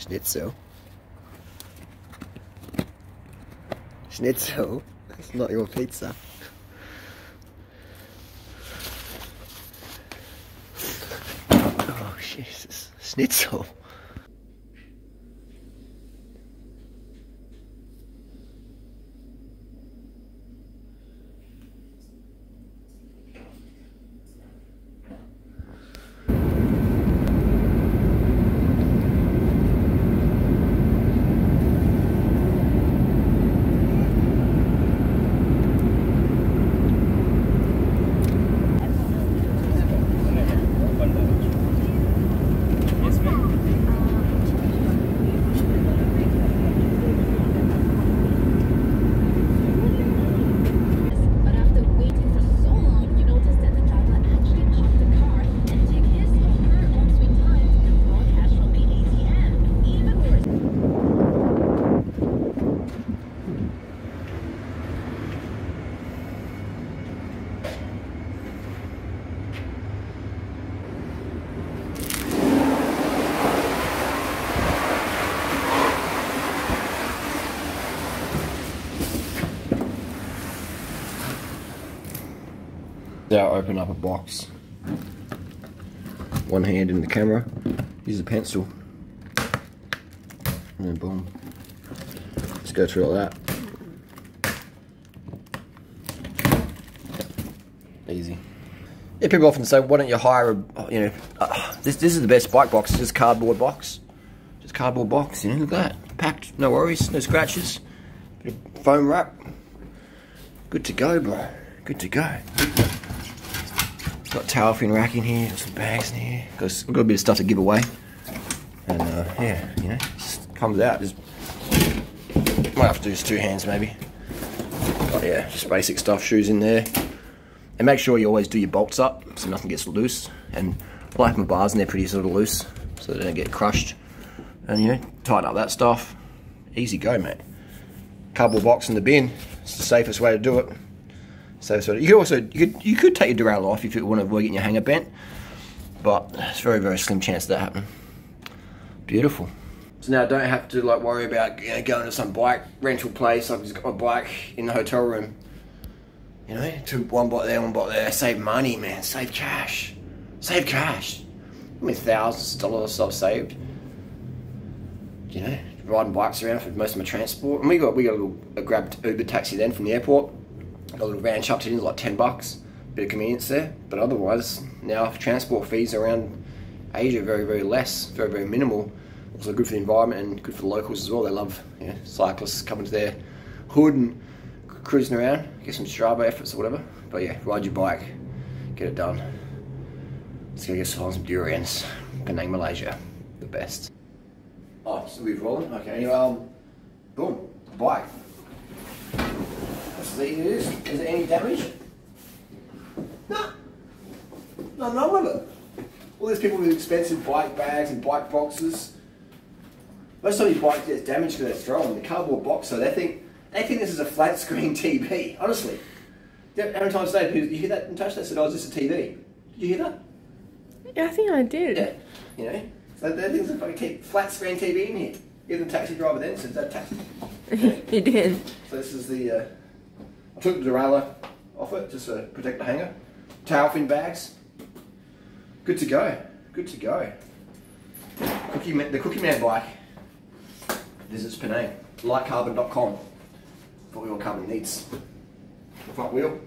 Schnitzel. Schnitzel? It's not your pizza. Oh, Jesus. Schnitzel. But after waiting for so long, you notice that the driver actually parked the car and took his or her own sweet time to draw cash from the ATM. Even worse. Open up a box. One hand in the camera. Use a pencil. And then boom. Let's go through all that. Easy. Yeah, people often say, why don't you hire a, you know, uh, this, this is the best bike box, just cardboard box. Just cardboard box, you know, look at that. Packed, no worries, no scratches. Bit of foam wrap. Good to go, bro. Good to go. Got towel fin rack in here, got some bags in here. Got, got a bit of stuff to give away. And uh, yeah, you know, just comes out. Just might have to do just two hands maybe. But yeah, just basic stuff, shoes in there. And make sure you always do your bolts up so nothing gets loose. And I like my bars in there pretty sort of loose so they don't get crushed. And you know, tighten up that stuff. Easy go, mate. Cardboard box in the bin. It's the safest way to do it. So, so you could also you could you could take your derailleur off if you want to avoid getting your hanger bent, but it's very very slim chance that happen. Beautiful. So now I don't have to like worry about you know, going to some bike rental place. I've just got my bike in the hotel room. You know, to one bike there, one bike there. Save money, man. Save cash. Save cash. I mean, thousands of dollars I've saved. You know, riding bikes around for most of my transport. And we got we got a little a grabbed Uber taxi then from the airport. A little van chucked in, like ten bucks. Bit of convenience there, but otherwise now transport fees around Asia very very less, very very minimal. Also good for the environment and good for the locals as well. They love cyclists coming to their hood and cruising around, get some Strava efforts or whatever. But yeah, ride your bike, get it done. Let's go get some some durians. Penang, Malaysia, the best. Oh, still be rolling. Okay, anyway, um, boom, bike. Let's see it is. Is there any damage? No. No, none of it. All these people with expensive bike bags and bike boxes. Most of these bikes get damaged because they're strong. The cardboard box, so they think they think this is a flat screen TV. Honestly, how many times today you hear that? Natasha, they said, "Oh, is this a TV?" Did you hear that? Yeah, I think I did. Yeah, you know, so they think it's a fucking keep flat screen TV in here. Even the taxi driver then said that taxi. you did. So this is the, uh, I took the derailleur off it just to protect the hanger. Tailfin bags. Good to go. Good to go. Cookie Man, the Cookie Man bike visits Penang. Lightcarbon.com for your carbon needs. Front wheel.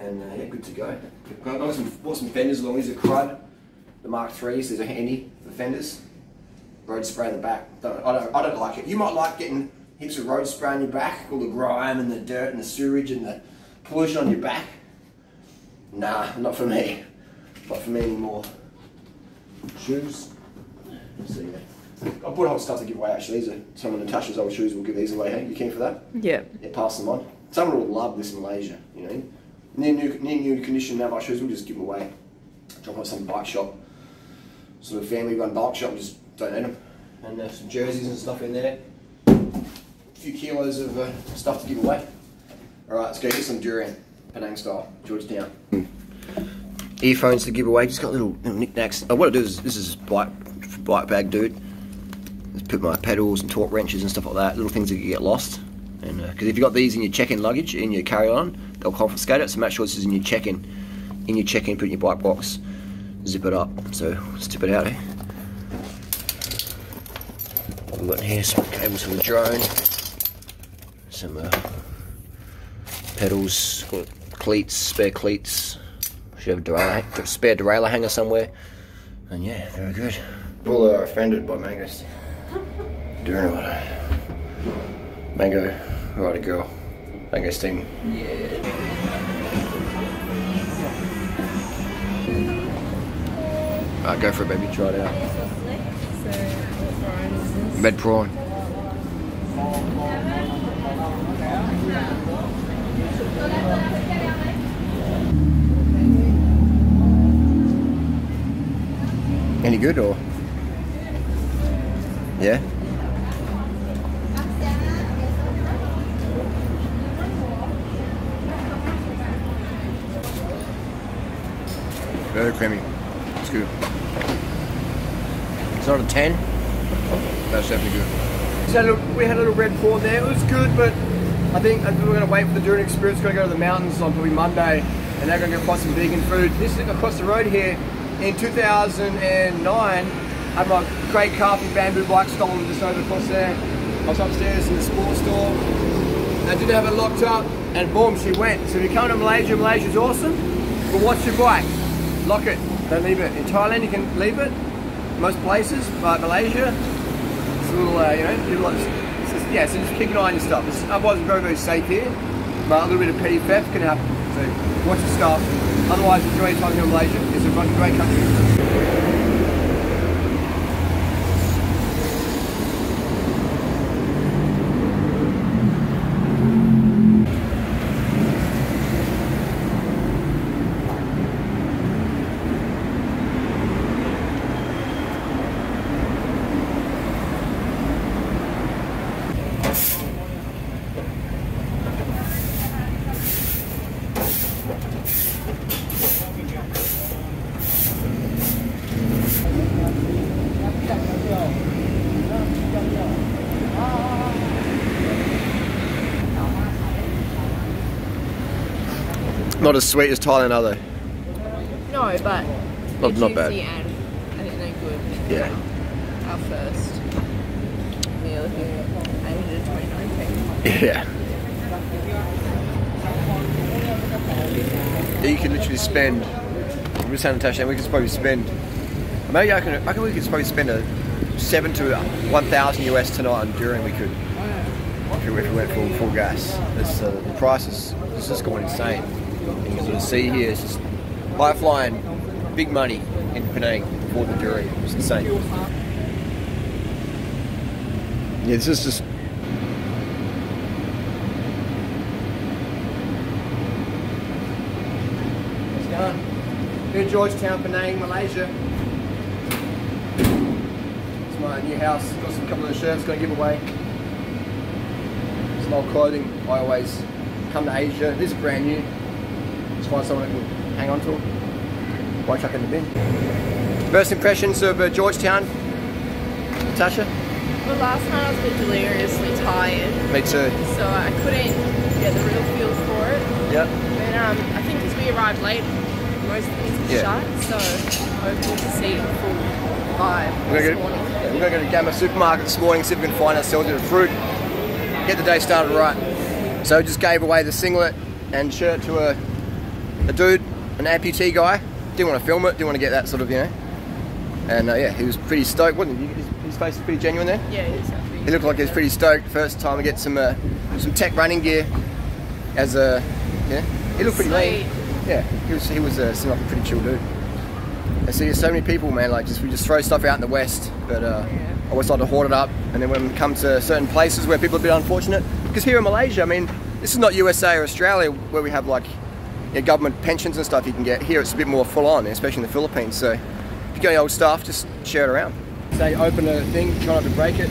And uh, yeah, good to go. Got, got some, bought some fenders along. These are crud. The Mark Threes. These are handy for fenders. Road spray in the back. Don't, I don't. I don't like it. You might like getting heaps of road spray on your back, all the grime and the dirt and the sewage and the pollution on your back. Nah, not for me. Not for me anymore. Shoes. Let's. I bought a whole stuff to give away. Actually, these are some of Natasha's old shoes. We'll give these away. Hey, you keen for that? Yeah. Yeah, pass them on. Someone will love this in Malaysia. You know, near new, near new condition. Now my shoes, we'll just give them away. Drop them at some bike shop, sort of family-run bike shop. Just donate them, and uh, some jerseys and stuff in there. Few kilos of uh, stuff to give away. All right, let's go get some durian, Penang style, Georgetown. Earphones to give away. Just got little, little knickknacks. Uh, what I do is this is bike bike bag dude. Just put my pedals and torque wrenches and stuff like that, little things that you get lost. And because if you've got these in your check-in luggage, in your carry-on, they'll confiscate it. So make sure this is in your check-in, in your check-in, put in your bike box, zip it up. So let's tip it out here. We've got here some cables for the drone, some uh, pedals, cleats, spare cleats. Should have a derailleur, spare derailleur hanger somewhere. And yeah, very good. All are offended by mangoes. Doing what? Mango, right a girl. Mangosteen. Yeah. Alright, go for it, baby. Try it out. Red prawn. Any good or? Yeah? Very creamy. It's good. It's not a 10. That's definitely good. So we had a little red prawn there. It was good, but I think we're going to wait for the durian experience. Going to go to the mountains on probably Monday, and they're going to go find some vegan food. This is across the road here. In 2009, I had my great carpet bamboo bike stolen just over across there. I was upstairs in the sports store. They didn't have it locked up, and boom, she went. So if you come to Malaysia, Malaysia's awesome, but watch your bike. Lock it. Don't leave it. In Thailand, you can leave it. Most places, but Malaysia, it's a little, uh, you know, people like, yeah, so just keep an eye on your stuff. It's, otherwise, very, very safe here, but a little bit of petty theft can happen. So watch your stuff. Otherwise, enjoy your time here in Malaysia. It's a great country. Not as sweet as Thailand, are they? No, but Not- not bad. and I think they're good. Yeah. Our first meal here Asia 2019. Yeah. You could literally spend. I'm just saying, Natasha, we could probably spend. Maybe I can. I reckon we could probably spend a seven to one thousand US tonight on durian. We could. If we, went full full gas, it's, uh, the price is it's just going insane. And you can sort of see here, it's just high flying, big money in Penang for the durian. It's insane. Yeah, this is just It's done. Here, Georgetown, Penang, Malaysia. It's my new house. Got some couple of the shirts going to give away. Some old clothing. I always come to Asia. This is brand new. Just find someone that can hang on to them. Why chuck it in the bin? First impressions of uh, Georgetown, Natasha? Well, last night I was a bit deliriously tired, Me too. so I couldn't get the real feel for it. Yep. But um, I think because we arrived late, most things were Yeah. shut, so hopeful to see the full vibe We're this gonna, morning. go, we're gonna go to Gama Supermarket this morning, see if we can find ourselves a bit of fruit, get the day started right. So just gave away the singlet and shirt to a, a dude, an amputee guy. Didn't want to film it, didn't want to get that sort of, you know. And uh, yeah, he was pretty stoked, wasn't he? His, his face was pretty genuine there. Yeah, actually. He looked like he was pretty stoked. First time to get some uh, some tech running gear as a yeah. He looked pretty lean. Yeah, he was he was uh, seemed like a pretty chill dude. I see, there's so many people, man. Like, just we just throw stuff out in the west, but uh, I always like to hoard it up. And then when we come to certain places where people are a bit unfortunate, because here in Malaysia, I mean, this is not USA or Australia where we have like you know, government pensions and stuff you can get. Here it's a bit more full on, especially in the Philippines. So if you got any old stuff, just share it around. Say open a thing, try not to break it.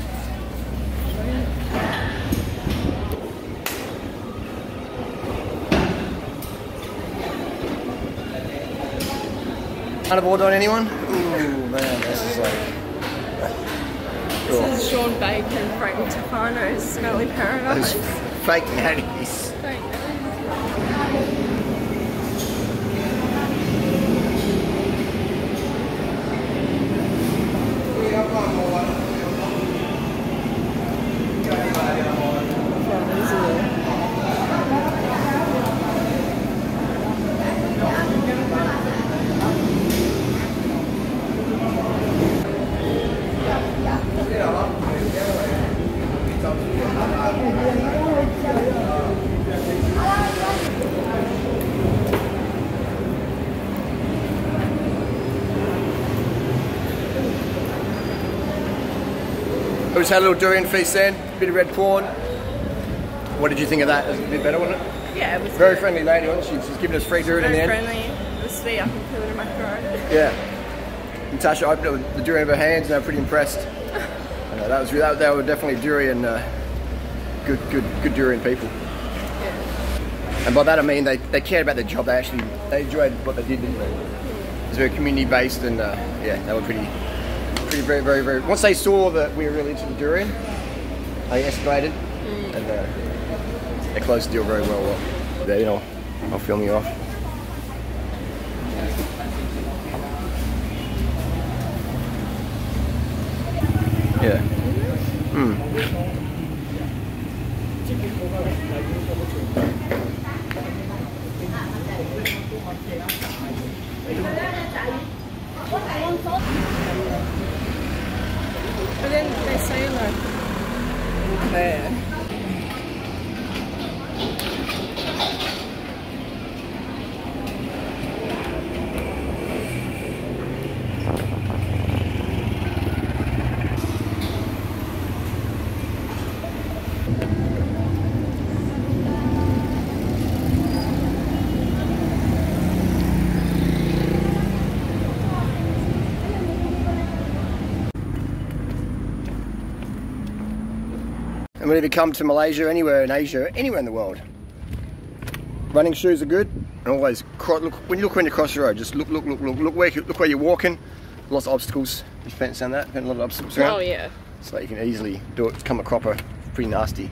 Ganja, tama. Unavoid on anyone? Ooh, man, this is like. This is Sean Bacon, Frank Tufano's Smelly Those Paradise. fake natties. We just had a little durian feast then, a bit of red prawn. What did you think of that? It was a bit better, wasn't it? Yeah, it was Very good. friendly lady, wasn't she? She's giving us free durian in the Very end. friendly. It was sweet. I can peel it in my throat. Yeah. Natasha opened it with the durian of her hands and they were pretty impressed. Uh, that was that, they were definitely durian, uh, good, good, good durian people. And by that I mean they, they cared about their job. They actually they enjoyed what they did. Didn't they? It was very community based and uh, yeah, they were pretty, pretty very, very, very. Once they saw that we were really into the durian, they escalated and uh, they closed the deal very well. well. There, you know, I'll film you off. Yeah. But then they say like there. Whenever you come to Malaysia, anywhere in Asia, anywhere in the world, running shoes are good. And always look when you look when you cross the road, just look, look, look, look, look where you- look where you're walking. Lots of obstacles. You fence down that, a lot of obstacles around. Oh yeah. So you can easily do it. Come a cropper, pretty nasty.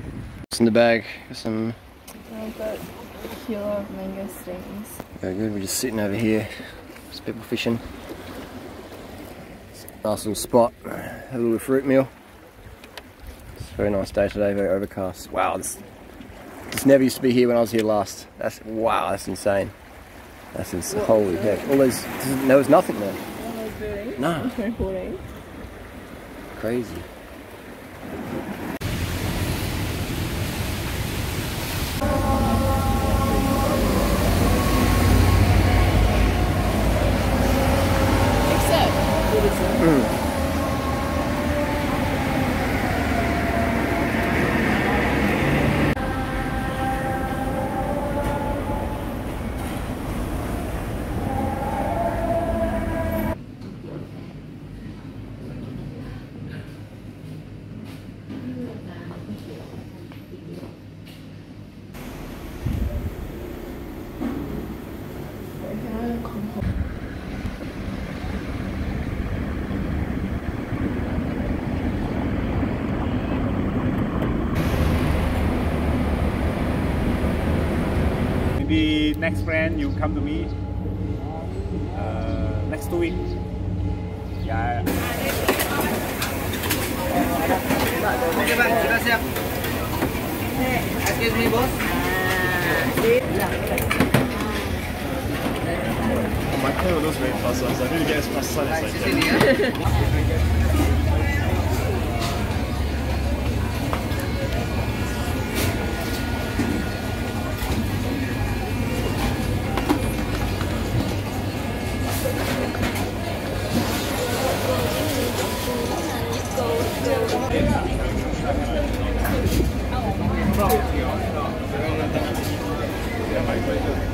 What's in the bag? Some I've got a kilo of mango steams. very good. We're just sitting over here. There's people fishing. Nice little spot. Have a little fruit meal. Very nice day today. Very overcast. Wow, this this never used to be here when I was here last. That's wow. That's insane. That's ins- holy heck. All those there was nothing there. No, 2014. crazy. Next friend, you come to me. Uh, next two week. Yeah. Okay, boss. My tail looks very fast, so I need to get as fast as I can.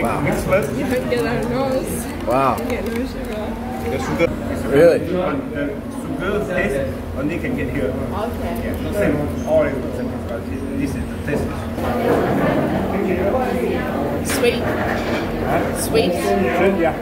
Wow. First. You don't get our nose. Wow. Get no sugar. The sugar. Really? The sugar taste only can get here. Okay. Yeah, the same. All is the same. but This is the taste. Sweet. Sweet. Yeah.